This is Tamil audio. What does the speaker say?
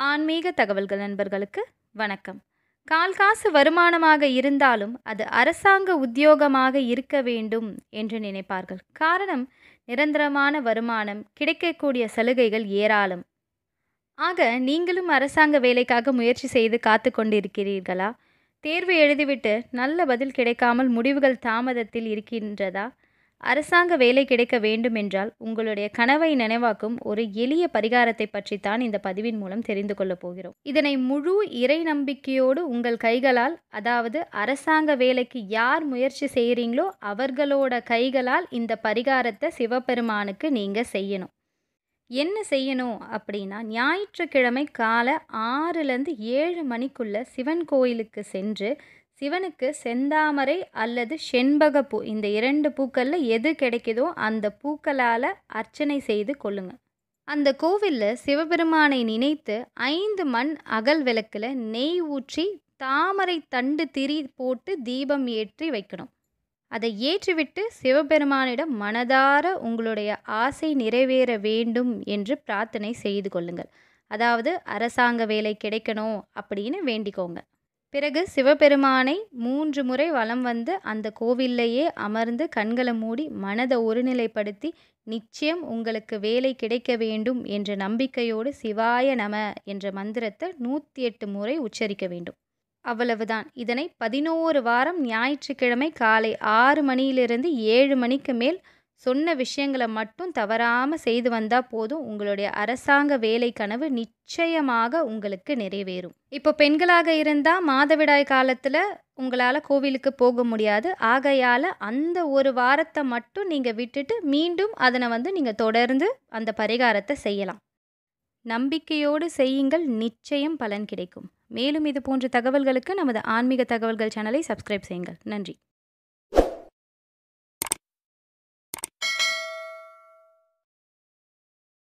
ஆன்மீக தகவல்கள் நண்பர்களுக்கு வணக்கம். கால் காசு வருமானமாக இருந்தாலும் அது அரசாங்க உத்தியோகமாக இருக்க வேண்டும் என்று நினைப்பார்கள். காரணம் நிரந்தரமான வருமானம் கிடைக்கக்கூடிய சலுகைகள் ஏராளம். ஆக நீங்களும் அரசாங்க வேலைக்காக முயற்சி செய்து காத்து கொண்டிருக்கிறீர்களா? தேர்வு எழுதிவிட்டு நல்ல பதில் கிடைக்காமல் முடிவுகள் தாமதத்தில் இருக்கின்றதா? அரசாங்க வேலை கிடைக்க வேண்டுமென்றால் உங்களுடைய கனவை நினைவாக்கும் ஒரு எளிய பரிகாரத்தை பற்றித்தான் இந்த பதிவின் மூலம் தெரிந்து கொள்ளப் போகிறோம். இதனை முழு இறை நம்பிக்கையோடு உங்கள் கைகளால் அதாவது அரசாங்க வேலைக்கு யார் முயற்சி செய்கிறீங்களோ அவர்களோட கைகளால் இந்த பரிகாரத்தை சிவபெருமானுக்கு நீங்கள் செய்யணும். என்ன செய்யணும் அப்படின்னா ஞாயிற்றுக்கிழமை காலை ஆறுலேருந்து ஏழு மணிக்குள்ளே சிவன் கோயிலுக்கு சென்று சிவனுக்கு செந்தாமரை அல்லது செண்பக பூ இந்த இரண்டு பூக்களில் எது கிடைக்குதோ அந்த பூக்களால் அர்ச்சனை செய்து கொள்ளுங்க. அந்த கோவிலில் சிவபெருமானை நினைத்து ஐந்து மண் அகல் விளக்கில் நெய் ஊற்றி தாமரை தண்டு திரி போட்டு தீபம் ஏற்றி வைக்கணும். அதை ஏற்றிவிட்டு சிவபெருமானிடம் மனதார உங்களுடைய ஆசை நிறைவேற வேண்டும் என்று பிரார்த்தனை செய்து கொள்ளுங்கள். அதாவது அரசாங்க வேலை கிடைக்கணும் அப்படின்னு வேண்டிக்கோங்க. பிறகு சிவபெருமானை மூன்று முறை வலம் வந்து அந்த கோவில்லையே அமர்ந்து கண்களை மூடி மனதை ஒருநிலைப்படுத்தி நிச்சயம் உங்களுக்கு வேலை கிடைக்க வேண்டும் என்ற நம்பிக்கையோடு சிவாய நம என்ற மந்திரத்தை நூற்றி எட்டு முறை உச்சரிக்க வேண்டும். அவ்வளவுதான். இதனை பதினோரு வாரம் ஞாயிற்றுக்கிழமை காலை ஆறு மணியிலிருந்து ஏழு மணிக்கு மேல் சொன்ன விஷயங்களை மட்டும் தவறாமல் செய்து வந்தால் போதும். உங்களுடைய அரசாங்க வேலை கனவு நிச்சயமாக உங்களுக்கு நிறைவேறும். இப்போ பெண்களாக இருந்தால் மாதவிடாய் காலத்தில் உங்களால் கோவிலுக்கு போக முடியாது. ஆகையால் அந்த ஒரு வாரத்தை மட்டும் நீங்கள் விட்டுட்டு மீண்டும் அதனை வந்து நீங்கள் தொடர்ந்து அந்த பரிகாரத்தை செய்யலாம். நம்பிக்கையோடு செய்யுங்கள். நிச்சயம் பலன் கிடைக்கும். மேலும் இது போன்ற தகவல்களுக்கு நமது ஆன்மீக தகவல்கள் சேனலை சப்ஸ்கிரைப் செய்யுங்கள். நன்றி.